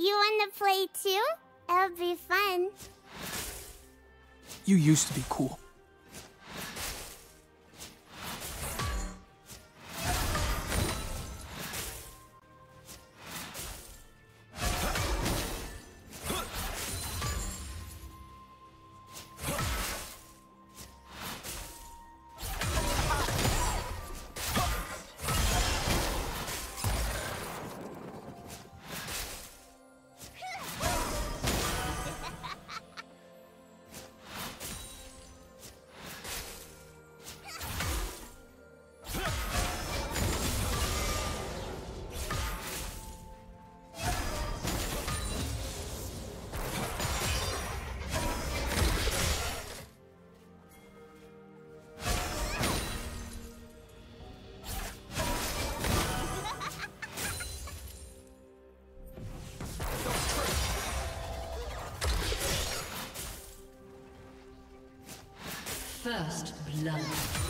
You wanna play too? It'll be fun. You used to be cool. First blood.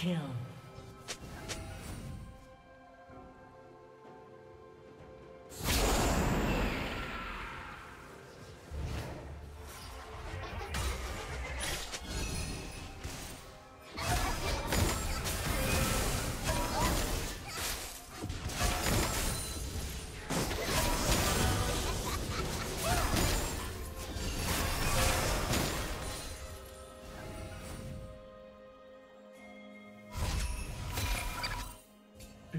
Kill.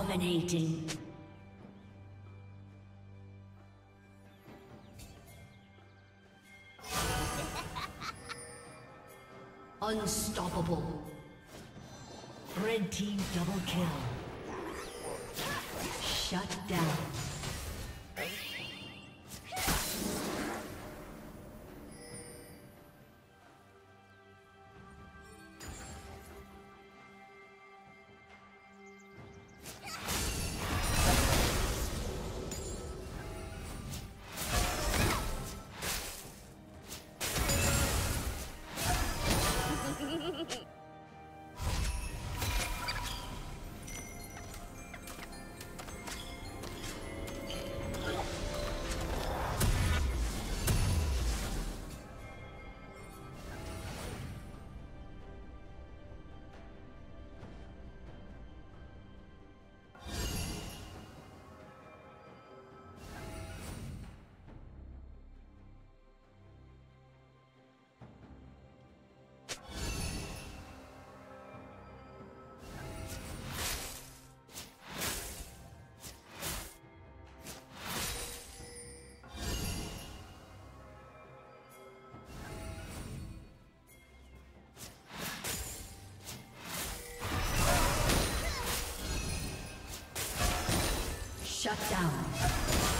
Dominating. Unstoppable. Red team double kill. Shut down.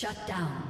Shut down.